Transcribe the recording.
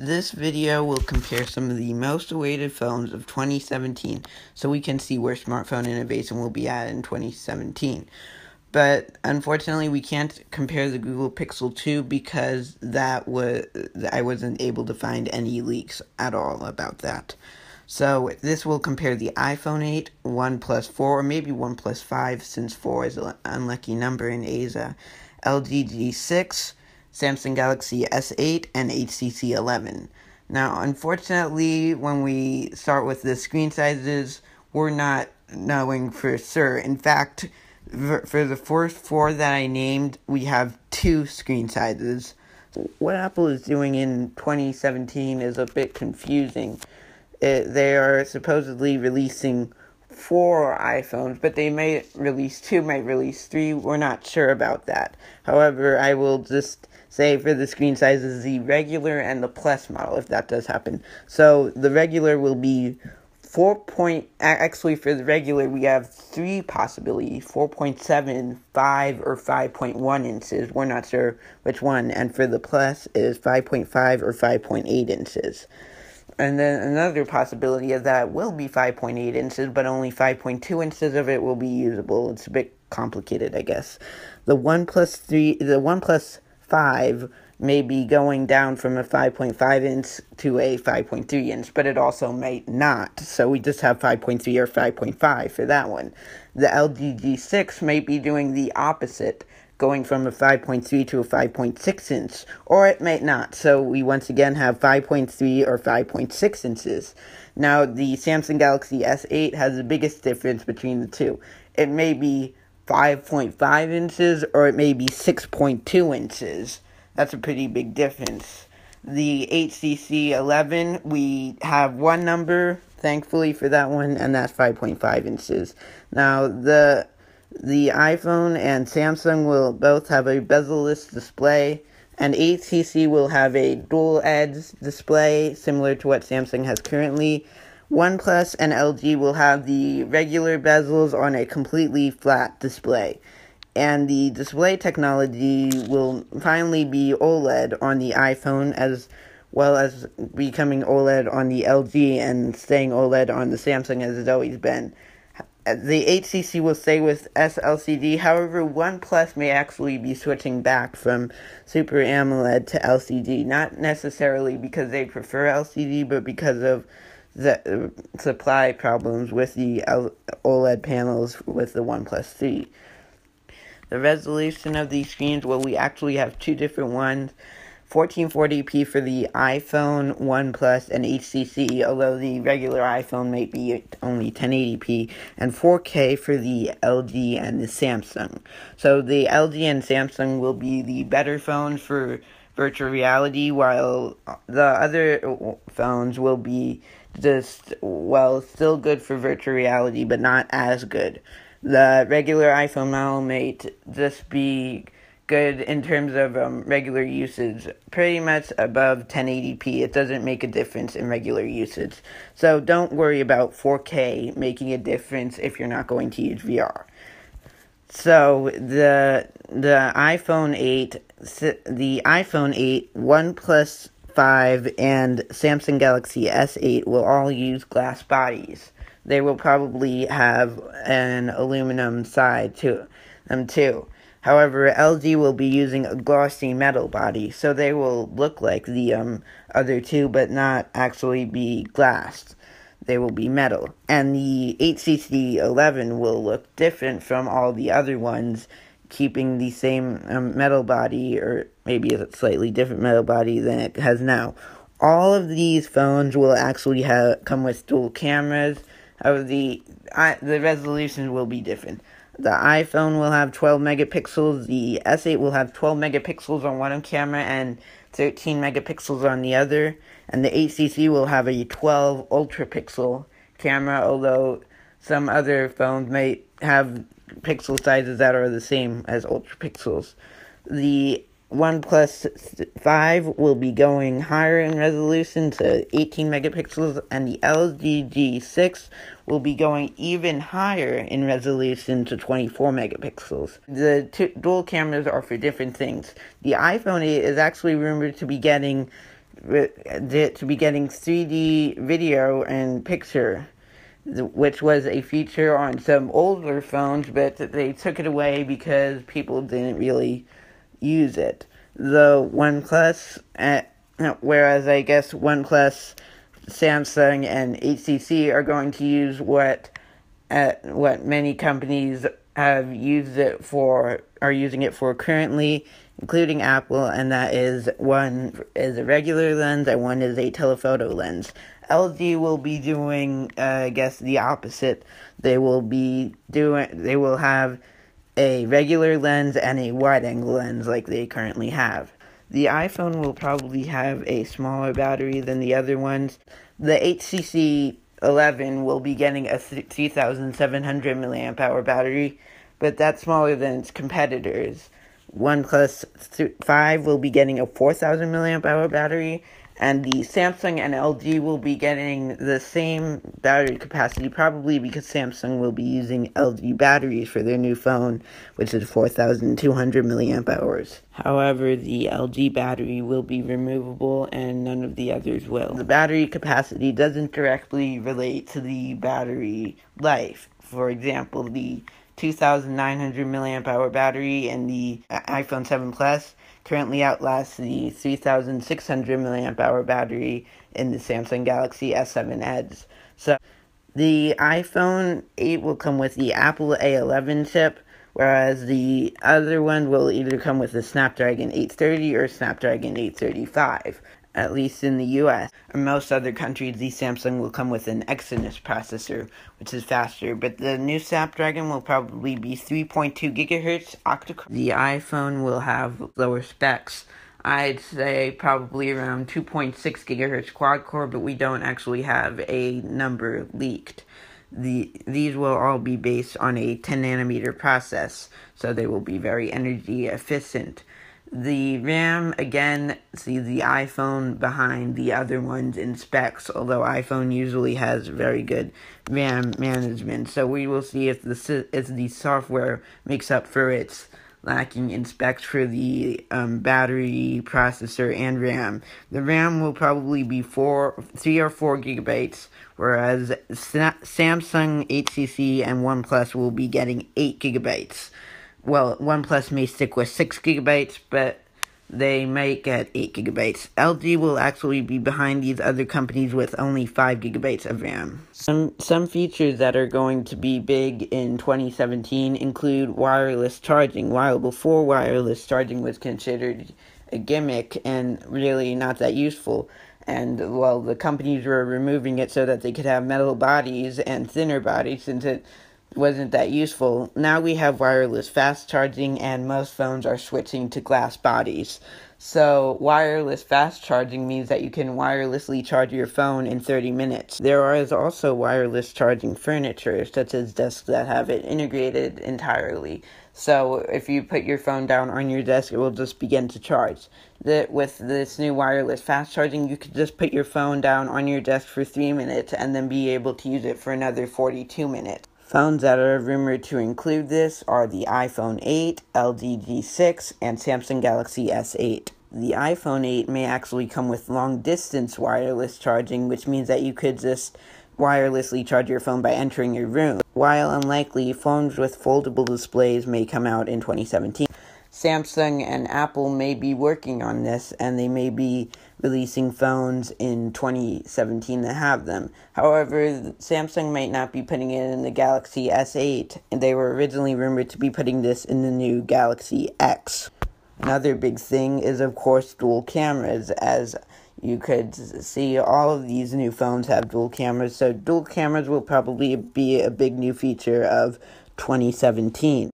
This video will compare some of the most awaited phones of 2017 so we can see where smartphone innovation will be at in 2017. But unfortunately, we can't compare the Google Pixel 2 because that was I wasn't able to find any leaks at all about that. So this will compare the iPhone 8, OnePlus 4, or maybe OnePlus 5 since 4 is an unlucky number in Asia, LG G6, Samsung Galaxy S8, and HTC 11. Now, unfortunately, when we start with the screen sizes, we're not knowing for sure. In fact, for the first four that I named, we have two screen sizes. What Apple is doing in 2017 is a bit confusing. It, they are supposedly releasing four iPhones, but they may release two, might release three. We're not sure about that. However, I will just say for the screen sizes the regular and the plus model if that does happen. So the regular will be 4 point actually for the regular we have three possibilities 4.7 5 or 5.1 inches. We're not sure which one. And for the plus is 5.5 or 5.8 inches. And then another possibility of that will be 5.8 inches but only 5.2 inches of it will be usable. It's a bit complicated i guess. The OnePlus 3 the OnePlus 5 may be going down from a 5.5 inch to a 5.3 inch, but it also may not. So we just have 5.3 or 5.5 for that one. The LG G6 may be doing the opposite, going from a 5.3 to a 5.6 inch, or it may not. So we once again have 5.3 or 5.6 inches. Now, the Samsung Galaxy S8 has the biggest difference between the two. It may be 5.5 inches or it may be 6.2 inches. That's a pretty big difference. The HTC 11, we have one number, thankfully for that one, and that's 5.5 inches. Now, the the iPhone and Samsung will both have a bezel-less display, and HTC will have a dual edge display similar to what Samsung has currently. OnePlus and LG will have the regular bezels on a completely flat display. And the display technology will finally be OLED on the iPhone as well as becoming OLED on the LG and staying OLED on the Samsung as it's always been. The HTC will stay with SLCD, however, OnePlus may actually be switching back from Super AMOLED to LCD, not necessarily because they prefer LCD, but because of the uh, supply problems with the OLED panels with the OnePlus 3. The resolution of these screens, well, we actually have two different ones. 1440p for the iPhone, OnePlus, and HTC, although the regular iPhone may be only 1080p, and 4K for the LG and the Samsung. So the LG and Samsung will be the better phones for virtual reality, while the other phones will be just, well, still good for virtual reality, but not as good. The regular iPhone model may just be good in terms of um, regular usage, pretty much above 1080p. It doesn't make a difference in regular usage. So don't worry about 4K making a difference if you're not going to use VR. So the the iPhone 8, the iPhone 8, OnePlus 5 and Samsung Galaxy S8 will all use glass bodies. They will probably have an aluminum side to them too. However, LG will be using a glossy metal body, so they will look like the um, other two, but not actually be glass. They will be metal. And the HTC 11 will look different from all the other ones keeping the same um, metal body or maybe a slightly different metal body than it has now. All of these phones will actually have come with dual cameras. However, the I, the resolutions will be different. The iPhone will have 12 megapixels. The S8 will have 12 megapixels on one camera and 13 megapixels on the other. And the HTC will have a 12 ultra pixel camera, although some other phones may have pixel sizes that are the same as ultra pixels. The OnePlus 5 will be going higher in resolution to 18 megapixels, and the LG G6 will be going even higher in resolution to 24 megapixels. The dual cameras are for different things. The iPhone 8 is actually rumored to be getting to be getting 3D video and picture, which was a feature on some older phones, but they took it away because people didn't really use it. The OnePlus, uh, whereas I guess OnePlus, Samsung, and HTC are going to use what uh, what many companies have used it for are using it for currently, including Apple, and that is one is a regular lens and one is a telephoto lens. LG will be doing, uh, I guess, the opposite. They will be doing. They will have a regular lens and a wide angle lens like they currently have. The iPhone will probably have a smaller battery than the other ones. The HTC 11 will be getting a 3700 milliamp hour battery, but that's smaller than its competitors. OnePlus 5 will be getting a 4000 milliamp hour battery, and the Samsung and LG will be getting the same battery capacity, probably because Samsung will be using LG batteries for their new phone, which is 4,200 milliamp hours. However, the LG battery will be removable and none of the others will. The battery capacity doesn't directly relate to the battery life. For example, the 2,900 milliamp hour battery in the iPhone 7 Plus currently outlasts the 3600 milliamp hour battery in the Samsung Galaxy S7 Edge. So the iPhone 8 will come with the Apple A11 chip, whereas the other one will either come with the Snapdragon 830 or Snapdragon 835 at least in the US. In most other countries, the Samsung will come with an Exynos processor, which is faster, but the new Snapdragon will probably be 3.2 gigahertz octa-core. The iPhone will have lower specs. I'd say probably around 2.6 gigahertz quad core, but we don't actually have a number leaked. The, these will all be based on a 10 nanometer process, so they will be very energy efficient. The RAM, again, see the iPhone behind the other ones in specs, although iPhone usually has very good RAM management. So we will see if the, if the software makes up for its lacking in specs for the um, battery, processor, and RAM. The RAM will probably be four, three or four gigabytes, whereas Sa- Samsung, HTC, and OnePlus will be getting eight gigabytes well, OnePlus may stick with 6 gigabytes, but they might get 8 gigabytes. LG will actually be behind these other companies with only 5 gigabytes of RAM. Some, some features that are going to be big in 2017 include wireless charging. While before wireless charging was considered a gimmick and really not that useful, and well, the companies were removing it so that they could have metal bodies and thinner bodies since it wasn't that useful. Now we have wireless fast charging, and most phones are switching to glass bodies. So, wireless fast charging means that you can wirelessly charge your phone in 30 minutes. There is also wireless charging furniture, such as desks that have it integrated entirely. So, if you put your phone down on your desk, it will just begin to charge. The, with this new wireless fast charging, you could just put your phone down on your desk for 3 minutes and then be able to use it for another 42 minutes. Phones that are rumored to include this are the iPhone 8, LG G6, and Samsung Galaxy S8. The iPhone 8 may actually come with long distance wireless charging, which means that you could just wirelessly charge your phone by entering your room. While unlikely, phones with foldable displays may come out in 2017. Samsung and Apple may be working on this and they may be releasing phones in 2017 that have them. However, Samsung might not be putting it in the Galaxy S8, and they were originally rumored to be putting this in the new Galaxy X. Another big thing is, of course, dual cameras, as you could see all of these new phones have dual cameras, so dual cameras will probably be a big new feature of 2017.